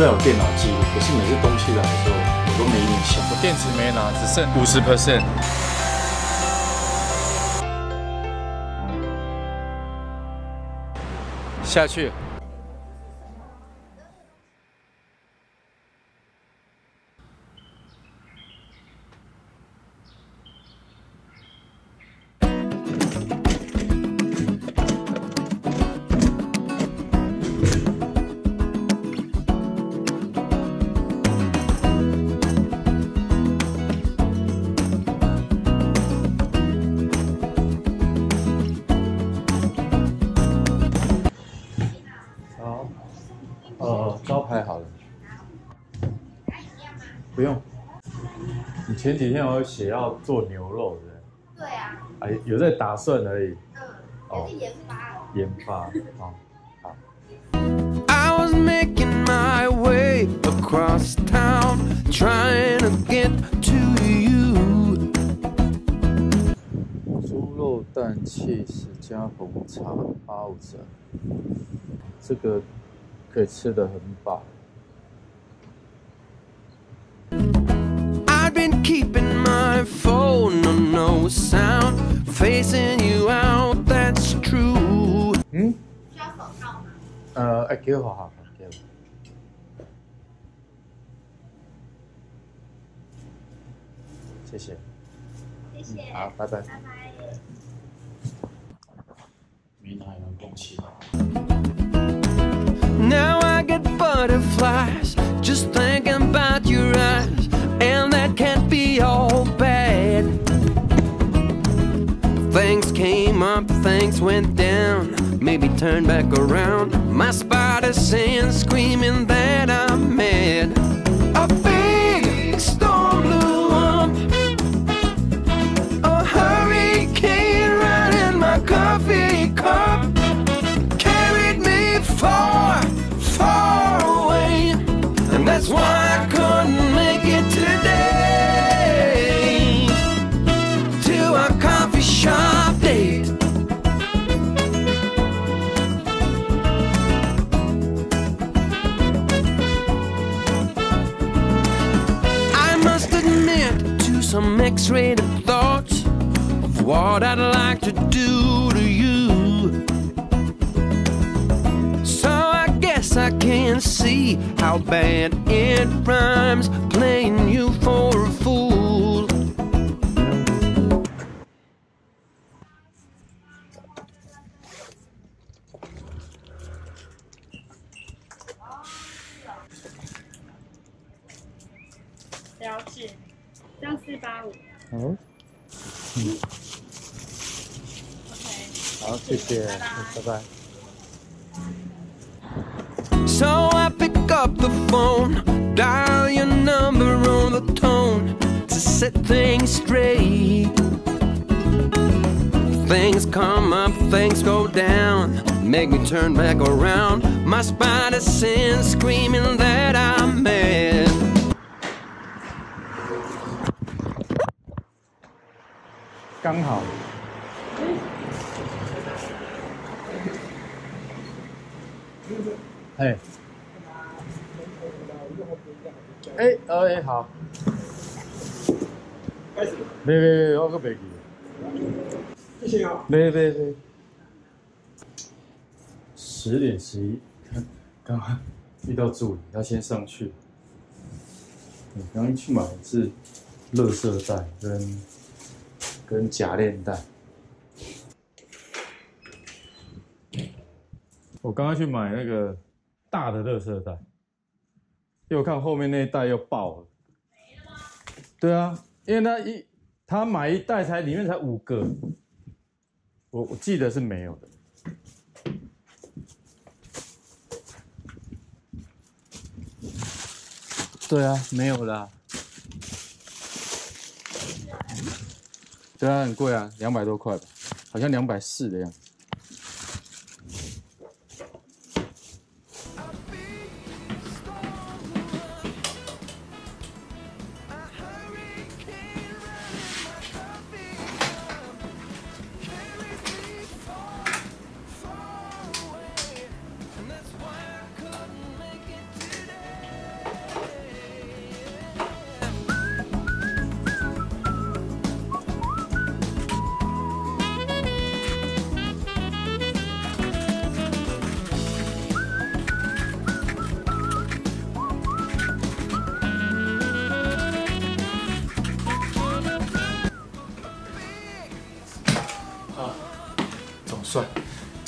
虽然有电脑记录，可是每个东西来的时候，我都没印象。我电池没拿，只剩五十 percent。下去。不用。你前几天有写要做牛肉的，对啊，哎，有在打算而已。嗯，哦研发了。研发，好，好。I was making my way across town, trying to get to you. 猪肉蛋 cheese 加红茶八五折，这个可以吃的很饱。keeping my phone on no sound, facing you out, that's true. 嗯，需要手套吗？呃，哎，给我好好，给我。谢谢，谢谢。好，拜拜。拜拜。闽南人共气。 Now I get butterflies just thinking about your eyes, Went down, maybe turn back around. My spider sense screaming that I'm mad. X-rated thoughts of what I'd like to do to you. So I guess I can see how bad it rhymes playing you for Bye bye. So I pick up the phone, dial your number on the tone to set things straight. Things come up, things go down, make me turn back around. My spider sense screaming that I'm mad. 哎，哎，好。开始。没没没，我个袂记。不行啊。没没没。十点十一，看，刚刚遇到助理，他先上去。我刚刚去买的是垃圾袋跟跟夹链袋。我刚刚去买那个大的垃圾袋，因为我看后面那一袋又爆了。对啊，因为他一他买一袋才里面才五个，我我记得是没有的。对啊，没有啦。对啊，很贵啊，两百多块吧，好像两百四的样子。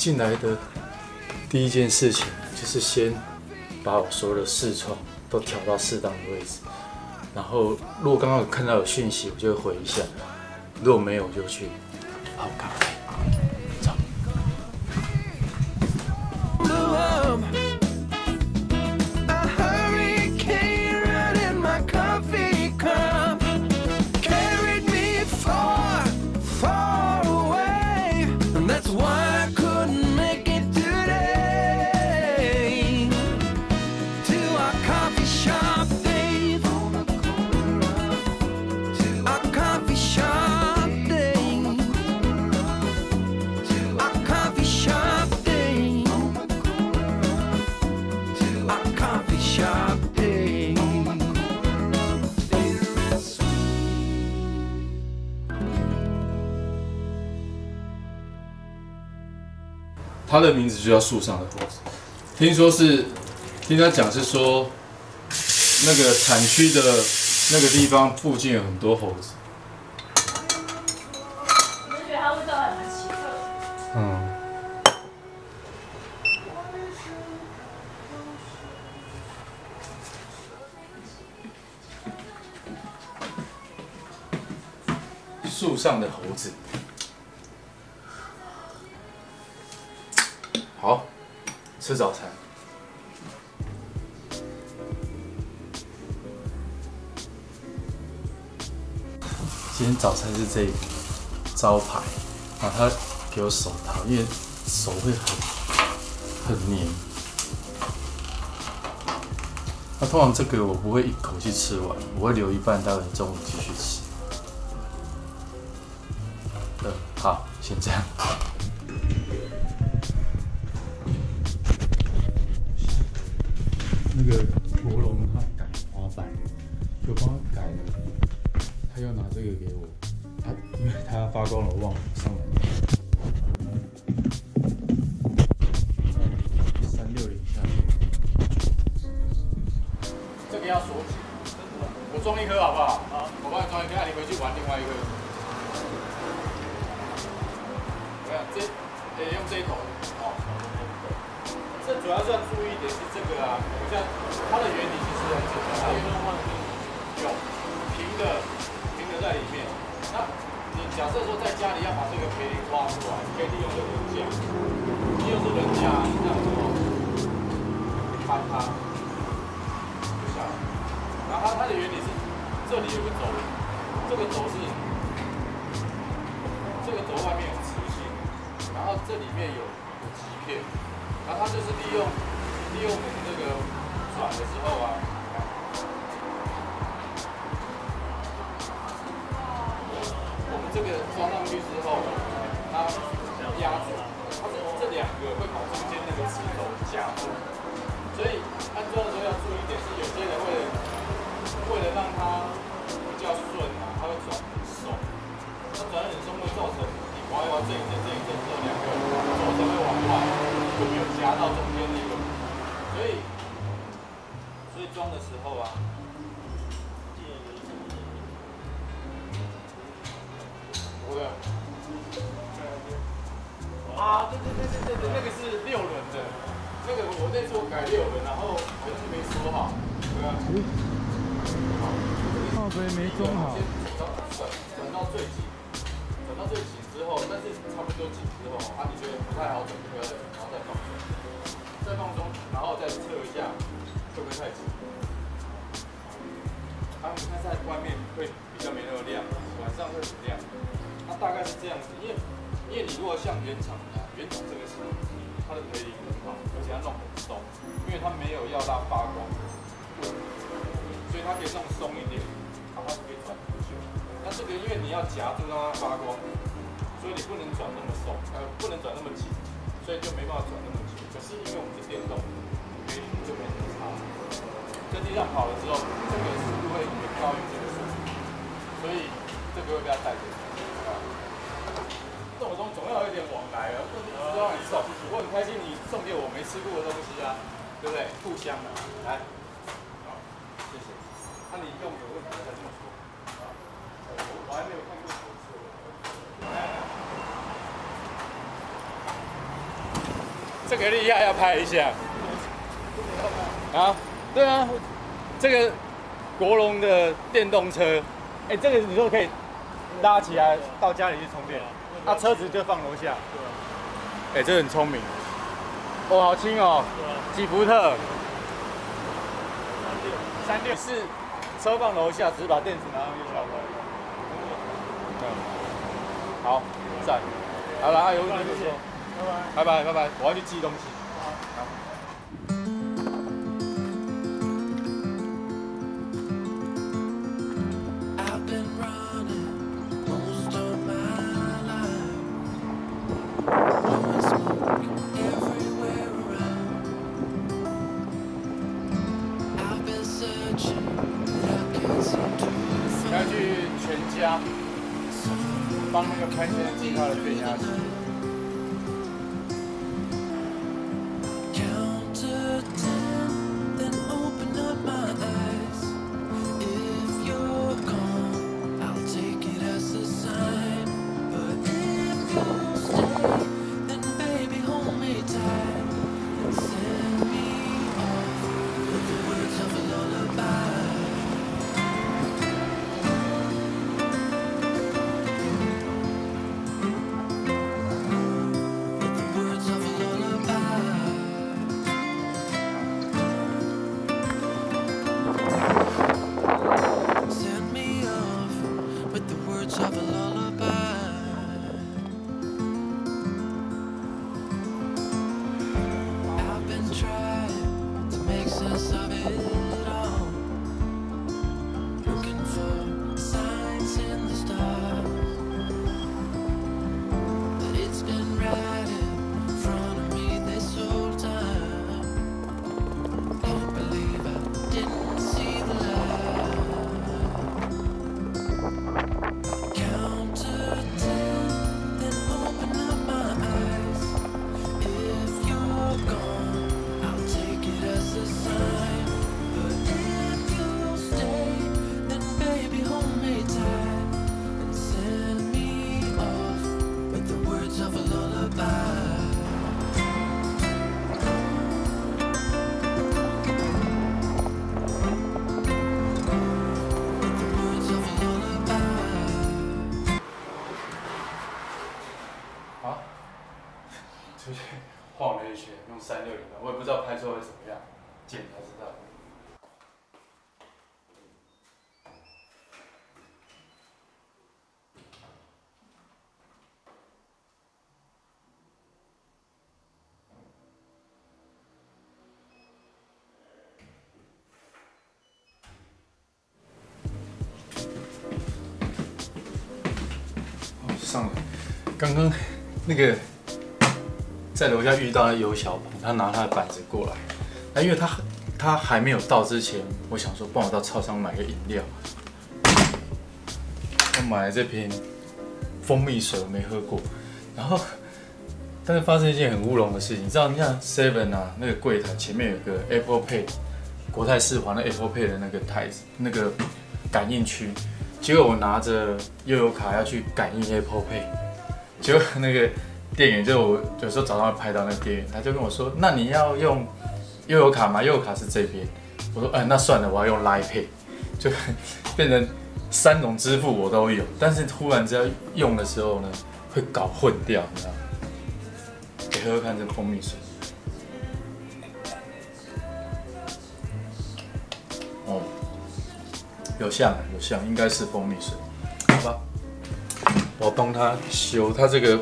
进来的第一件事情就是先把我所有的视窗都调到适当的位置，然后如果刚刚有看到有讯息，我就会回一下；如果没有，我就去的名字就叫树上的猴子。听说是，听他讲是说，那个产区的那个地方附近有很多猴子。我就觉得它味道还蛮奇特。嗯。树上的猴子。好，吃早餐。今天早餐是这个招牌，然后他给我手套，因为手会很很黏。那通常这个我不会一口气吃完，我会留一半，待会中午继续吃。嗯，好，先这样。我看这，得用这一口哦。这主要是要注意一点是这个啊，我像它的原理其实很简单，它运动换有平的平的在里面。那你假设说在家里要把这个培林挖出来，你可以利用这个人架，利用这个人架这样子哦，翻它就下来。然后它它的原理是这里有个轴，这个轴是这里面有有极片。然后它就是利用利用我们这个转的时候啊，我们这个装上去之后，它压住，它是这两个会把中间那个石头夹住，所以安装的时候要注意一点，是有些人为了为了让它比较顺啊，它会转很松，它转很松会造成你滑一滑这一阵这一阵之后，两个轴承会往外。就没有夹到中间那个，所以所以装的时候啊，我的啊，对对对对对对，那个是六轮的，那个我那次我改六轮，然后好像是没锁好，对啊，靠背没装好，转转转到最紧，转到最紧后，但是差不多紧之后，啊，你觉得不太好转，就不要再，然后再放松，再放松，然后再测一下会不会太紧。啊，你看在外面会比较没那么亮，晚上会很亮。它大概是这样子，因为因为你如果像原厂的啊，原厂这个是它的可以很好，而且它弄很松，因为它没有要它发光，所以它可以弄松一点，然后它可以转很久。那这个因为你要夹住让它发光，所以你不能转那么松，呃，不能转那么紧，所以就没办法转那么紧。可是因为我们是电动，所以就没什么差。在地上跑了之后，这个速度会远高于这个速度，所以这个会被它带走。啊，这种东西总要有一点往来啊，不能只让你送。我很开心你送给我没吃过的东西啊，对不对？互相的，来，好，谢谢。那、你用有问题再这么说。啊，我我还没有看过手册。来来来个厉害，要拍一下。啊，对啊，这个国龙的电动车，哎、这个你说可以拉起来到家里去充电，啊，车子就放楼下。哎、这个很聪明。哦，好轻哦，几伏特？三六是车放楼下，只是把电池拿上去就好了。嗯，好，赞。好了，啊有问题就说。拜拜拜拜，我要去寄东西。上来。刚刚那个在楼下遇到的尤小鹏，他拿他的板子过来，那因为他他还没有到之前，我想说帮我到超商买个饮料，我买了这瓶蜂蜜水，我没喝过，然后但是发生一件很乌龙的事情，你知道，你看 Seven 啊，那个柜台前面有个 Apple Pay，国泰世华的 Apple Pay 的那个台，那个感应区，结果我拿着悠游卡要去感应 Apple Pay。结果那个店员就我有时候早上会拍到那个店员，他就跟我说：“那你要用悠游卡吗？悠游卡是这边。”我说：“哎，那算了，我要用 Line Pay。”就变成三种支付我都有，但是突然只要用的时候呢，会搞混掉，你知道？给喝喝看这蜂蜜水。有像有像，应该是蜂蜜水，好吧。我帮他修，他这个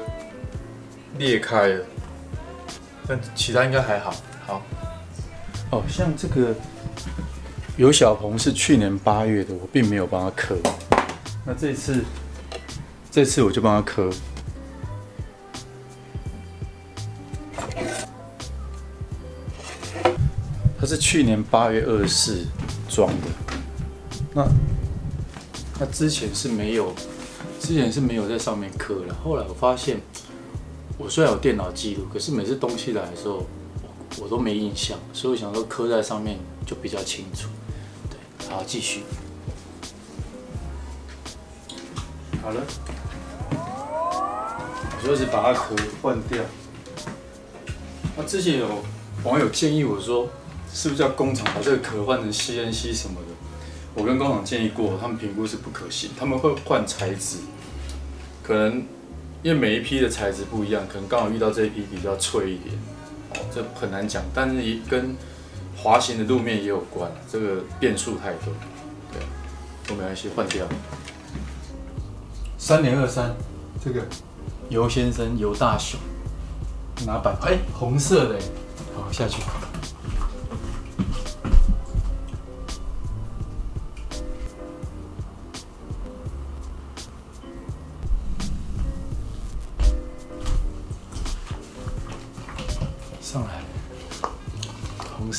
裂开了，但其他应该还好。好，哦，像这个有小鹏是去年八月的，我并没有帮他刻。那这次，这次我就帮他刻。他是去年八月二十四装的，那那之前是没有。之前是没有在上面刻的，后来我发现，我虽然有电脑记录，可是每次东西来的时候，我我都没印象，所以我想说刻在上面就比较清楚。对，好，继续。好了，我就是把它壳换掉。那之前有网友建议我说，是不是叫工厂把这个壳换成 CNC 什么的？我跟工厂建议过，他们评估是不可行，他们会换材质，可能因为每一批的材质不一样，可能刚好遇到这一批比较脆一点，哦，这很难讲，但是也跟滑行的路面也有关，这个变数太多，对，都没关系，换掉。三零二三，这个尤先生尤大雄拿板，哎、红色的，好下去。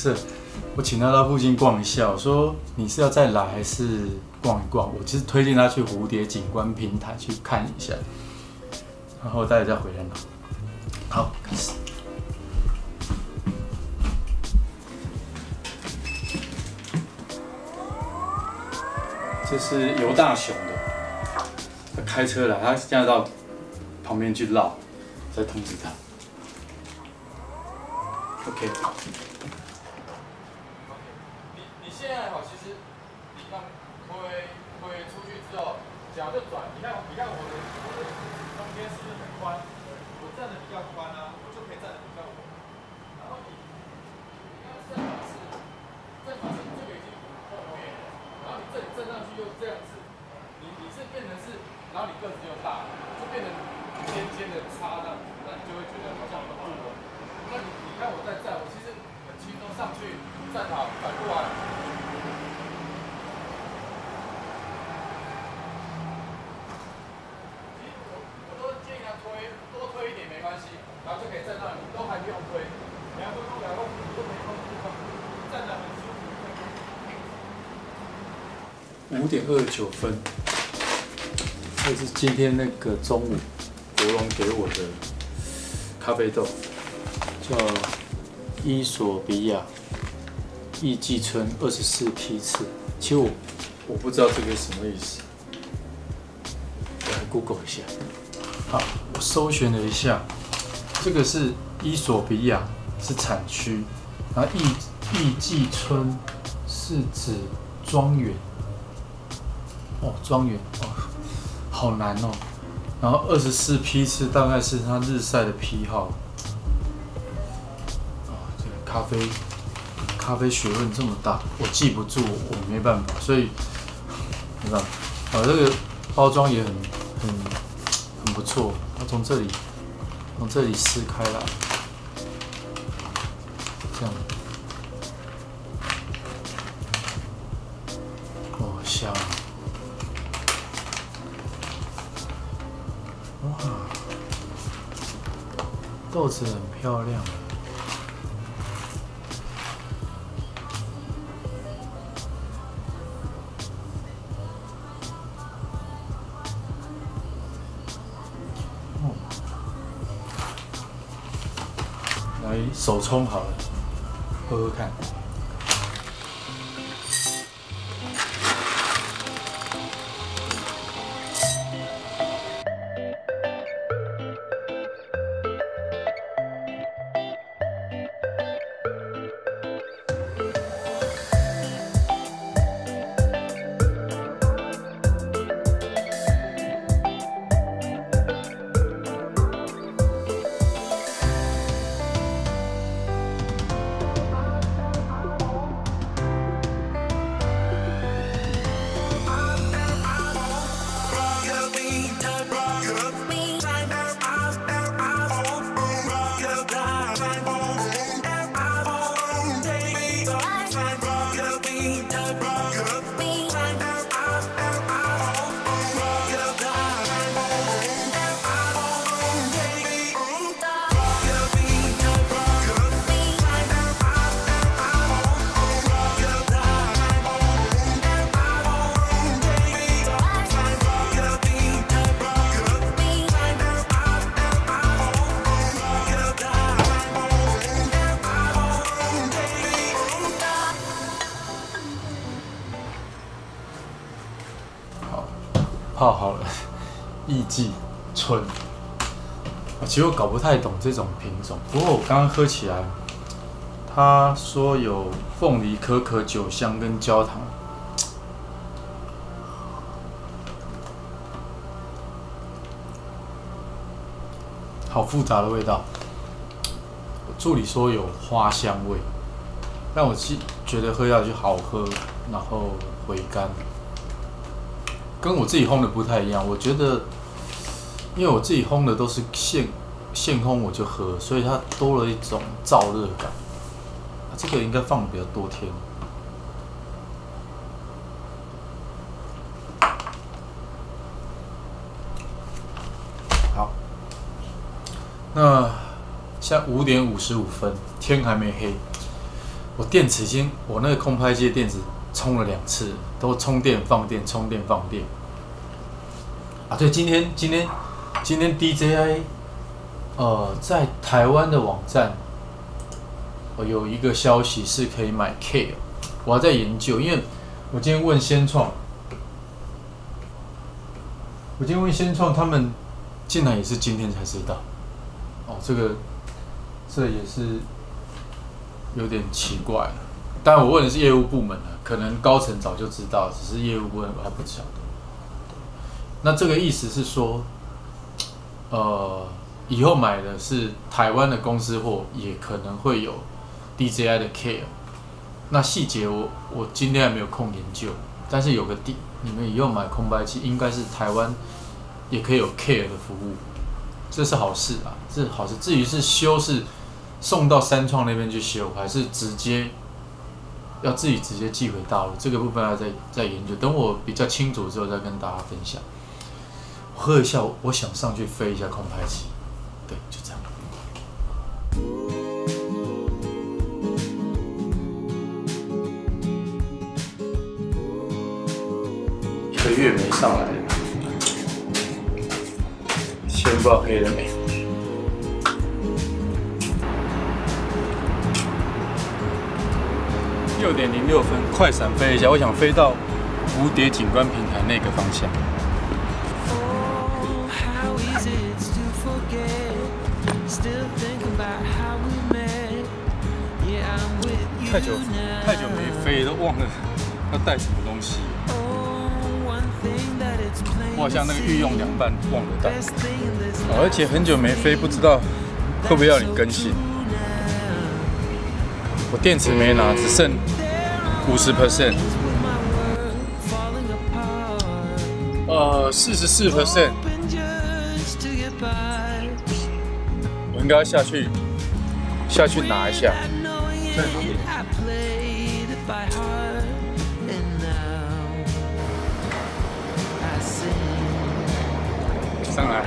红色。我请他到附近逛一下，我说你是要再来还是逛一逛？我其实推荐他去蝴蝶景观平台去看一下，然后待会再回来拿。好，开始。这是尤大雄的，他开车来，他现在到旁边去绕，再通知他。OK。你你现在好，其实你刚推推出去之后，脚就转，你看你看我的我的中间是不是很宽？我站的比较宽啊，我就可以站的比较稳。然后你你看正法是正法是这个已经后面了，然后你这里站上去又这样子，你你是变成是，然后你个子又大，就变成尖尖的插那样子，那你就会觉得好像很不稳。那你你看我在站，我其实很轻松上去站好反过来。其实我我都建议他推多推一点没关系，然后就可以站那里，都还不用推，两分钟两公尺都没空地方，站得很舒服。五点二九分，这是今天那个中午国荣给我的咖啡豆，叫伊索比亚艺季村二十四批次。其实我我不知道这个什么意思，我来 Google 一下。好，我搜寻了一下，这个是伊索比亚是产区，然后艺艺季村是指庄园。哦，庄园哦，好难哦。然后二十四批次大概是它日晒的批号。哦，这个咖啡咖啡学问这么大，我记不住，我没办法，所以没办法。啊，这个包装也很很很不错，它从这里从这里撕开来，扣子很漂亮。哦，来手冲好了，喝喝看。其实我搞不太懂这种品种，不过我刚刚喝起来，他说有凤梨、可可、酒香跟焦糖。好复杂的味道。助理说有花香味，但我其觉得喝下去好喝，然后回甘，跟我自己烘的不太一样。我觉得，因为我自己烘的都是现现烘我就喝，所以它多了一种燥热感。这个应该放比较多天。好，那现在五点五十五分，天还没黑。我电池已经，我那个空拍机的电池充了两次，都充电放电，充电放电。啊，对，今天今天今天 DJI，呃，在台湾的网站，我有一个消息是可以买 K，我还在研究，因为我今天问先创，我今天问先创，他们竟然也是今天才知道。哦，这个这也是有点奇怪了。但我问的是业务部门的，可能高层早就知道，只是业务部门还不晓得。那这个意思是说，呃，以后买的是台湾的公司货，也可能会有 DJI 的 Care。那细节我我今天还没有空研究，但是有个地，你们以后买空白机，应该是台湾也可以有 Care 的服务，这是好事啊，这是好事。至于是修是送到三创那边去修，还是直接要自己直接寄回大陆，这个部分要再再研究。等我比较清楚之后再跟大家分享。喝一下，我想上去飞一下空拍机，对，就这样。一个月没上来了，先不知道黑了没。六点零六分，快闪飞一下，我想飞到蝴蝶景观平台那个方向。太久太久没飞都忘了要带什么东西。我好像那个御用凉拌忘了带而且很久没飞不知道会不会要你更新。我电池没拿只剩五十 percent 呃四十四 percent 我应该要下去下去拿一下。来。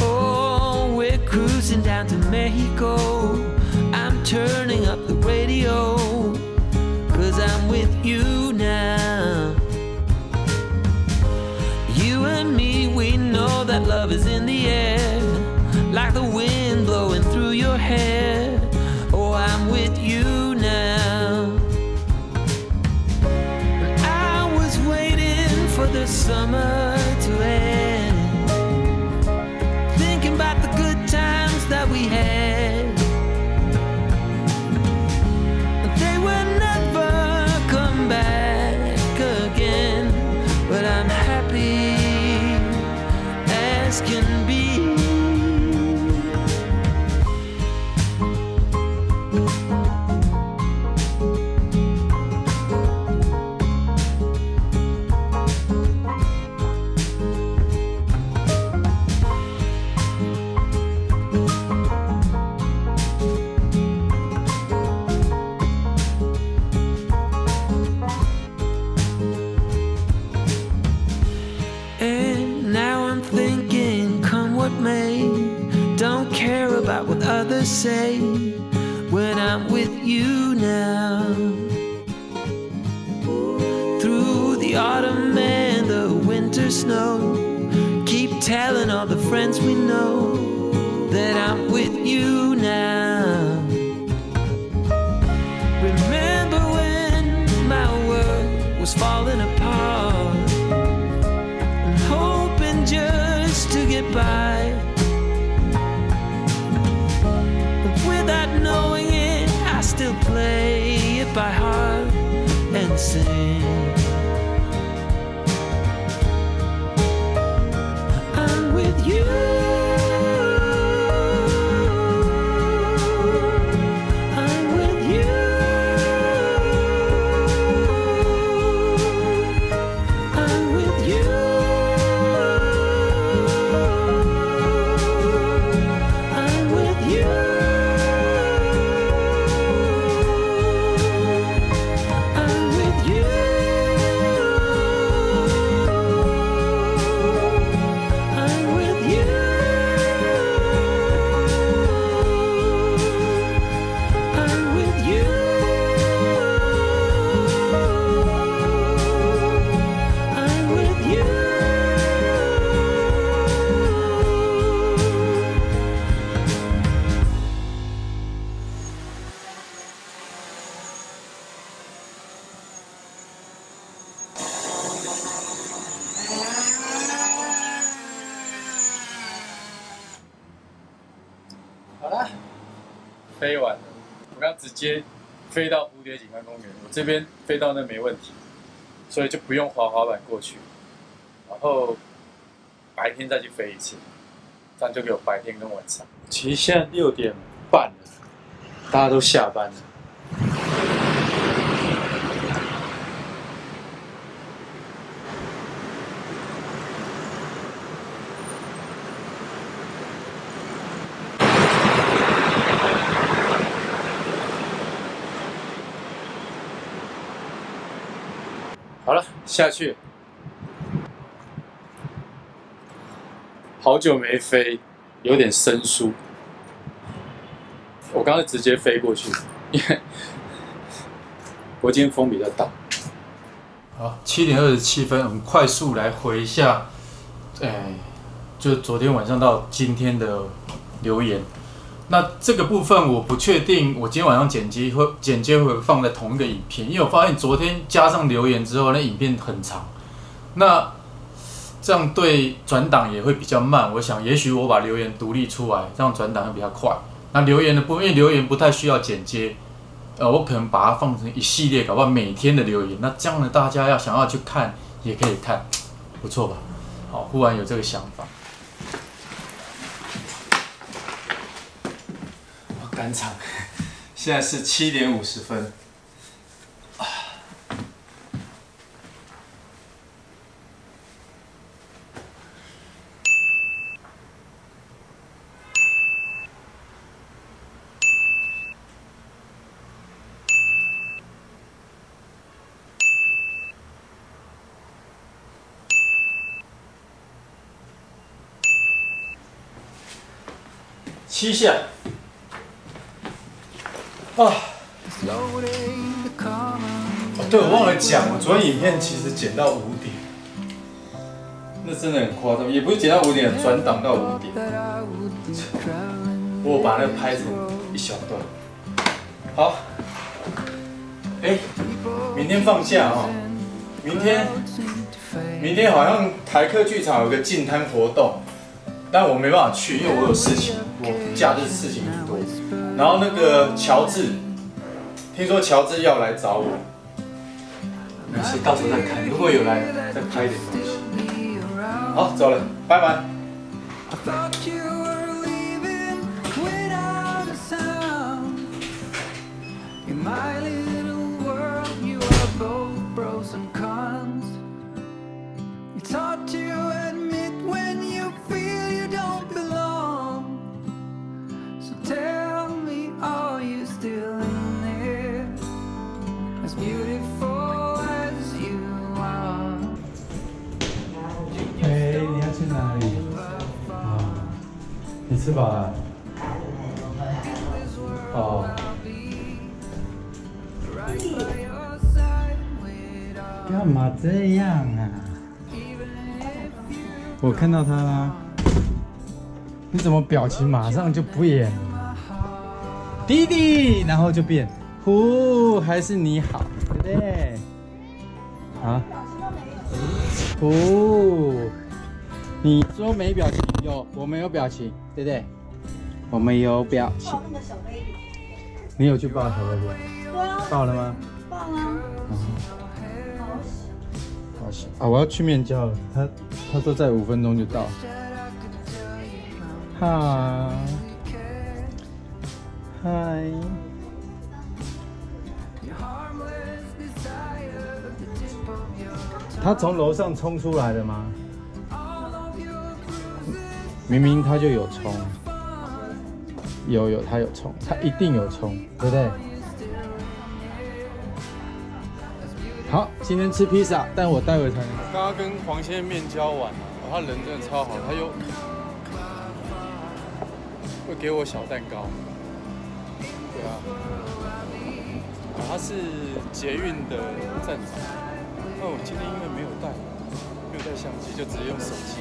Oh, cruising down to Mexico. I'm turning up the radio. Cause I'm with you about what others say when I'm with you now. Through the autumn and the winter snow, keep telling all the friends we know that I'm with you now. By heart and sing. 飞到蝴蝶景观公园，我这边飞到那没问题，所以就不用滑滑板过去，然后白天再去飞一次，这样就给我白天跟晚上。其实现在六点半了，大家都下班了。好了，下去。好久没飞，有点生疏。我刚才直接飞过去，因为我今天风比较大。好，七点二十七分，我们快速来回一下，哎，就昨天晚上到今天的留言。那这个部分我不确定，我今天晚上剪辑会剪接会放在同一个影片，因为我发现昨天加上留言之后，那影片很长，那这样对转档也会比较慢。我想也许我把留言独立出来，这样转档会比较快。那留言的部，因为留言不太需要剪接，呃，我可能把它放成一系列，搞不好每天的留言，那这样呢，大家要想要去看也可以看，不错吧？好，忽然有这个想法。赶场，现在是七点五十分。啊七下。啊。哦，对，我忘了讲，我昨天影片其实剪到五点，那真的很夸张，也不是剪到五点，转档到五点，我把那个拍成一小段。好，哎，明天放假哈、明天，明天好像台客剧场有个进摊活动，但我没办法去，因为我有事情，我假日事情很多。然后那个乔治，听说乔治要来找我，没事，到时候再看。如果有来，再拍一点东西。好，走了，拜拜。吃饱了？哦干嘛这样啊？我看到他啦。你怎么表情马上就不演了？弟弟，然后就变，呼，还是你好，对不对？啊？呼，你说没表情，有，我们有表情，对不对？我们有表情。那个小 baby，你有去抱小 baby？对啊，抱了吗？棒啊，好行啊，我要去面交了。他他说在五分钟就到。嗨，嗨。他从楼上冲出来的吗？明明他就有冲，有有他有冲，他一定有冲，对不对？好，今天吃披萨，但我待会才能。刚刚跟黄先生面交完，他人真的超好，他又会给我小蛋糕。对啊，他是捷运的站长。那我今天因为没有带，没有带相机，就直接用手机。